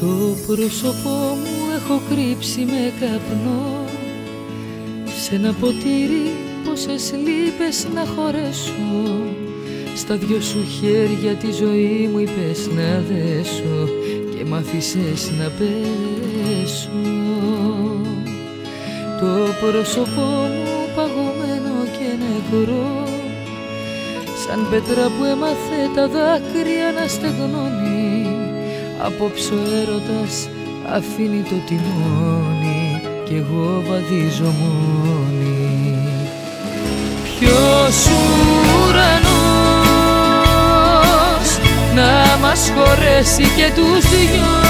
Το πρόσωπό μου έχω κρύψει με καπνό. Σε ένα ποτήρι πόσες λύπες να χωρέσω. Στα δυο σου χέρια τη ζωή μου είπες να δέσω Και μ' να πέσω. Το πρόσωπό μου παγωμένο και νεκρό Σαν πέτρα που έμαθε τα δάκρυα να στεγνώνει Απόψε ο έρωτας αφήνει το τιμόνι Κι εγώ βαδίζω μόνη Ποιος ουρανός να μας χωρέσει και τους δυο;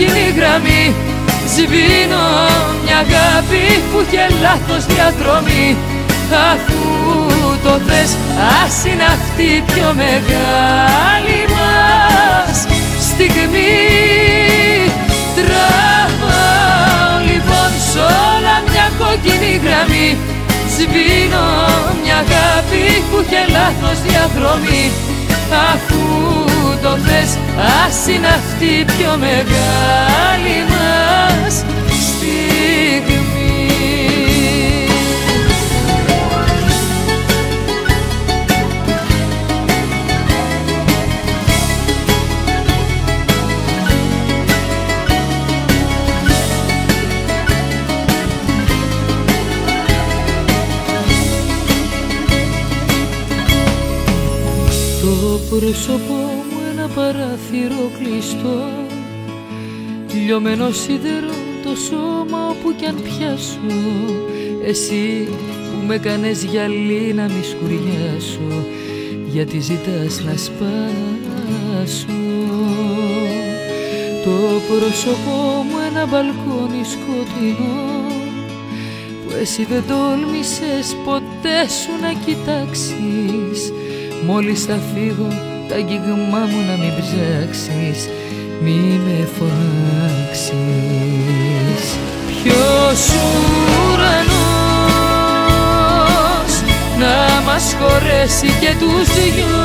Κόκκινη γραμμή Σβήνω μια αγάπη που είχε λάθος διαδρομή Αφού το θες ας είναι αυτή η πιο μεγάλη μας στιγμή. Τραβάω λοιπόν σ' όλα μια κόκκινη γραμμή. Σβήνω μια αγάπη που είχε λάθος διαδρομή Αφού το θες ας είναι αυτή η πιο μεγάλη μας στιγμή. Το πρόσωπό μου ένα παράθυρο κλειστό Λιωμένο σίδερο το σώμα όπου κι αν πιάσω Εσύ που με κάνες γυαλί να μη σκουριάσω Γιατί ζητάς να σπάσω. Το πρόσωπό μου ένα μπαλκόνι σκοτεινό Που εσύ δεν τόλμησες ποτέ σου να κοιτάξεις Μόλις θα φύγω τα αγγίγμά μου να μην ψάξεις Μη με φωνάξεις Ποιος ουρανός να μας χωρέσει και τους δυο;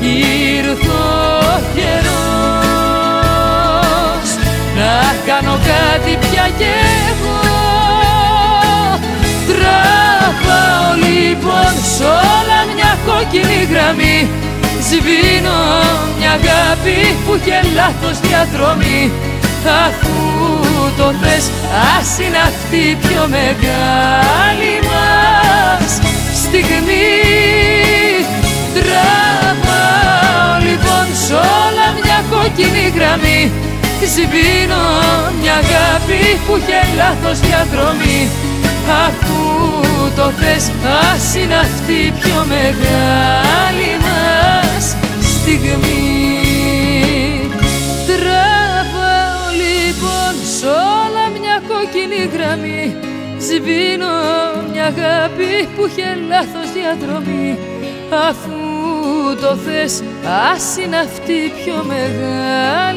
Ήρθε ο καιρός να κάνω κάτι πια κι εγώ. Τραβάω λοιπόν σ' όλα μια κόκκινη γραμμή. Σβήνω μια αγάπη που είχε λάθος διαδρομή. Αφού το θες ας είναι αυτή η πιο μεγάλη μας στιγμή. Τραβάω λοιπόν σ' όλα μια κόκκινη γραμμή. Σβήνω μια αγάπη που είχε λάθος διαδρομή. Αφού το θες ας είναι αυτή η πιο μεγάλη μας στιγμή. Τραβάω λοιπόν σ' όλα μια κόκκινη γραμμή Σβήνω μια αγάπη που είχε λάθος διαδρομή. Αφού το θες ας είναι αυτή η πιο μεγάλη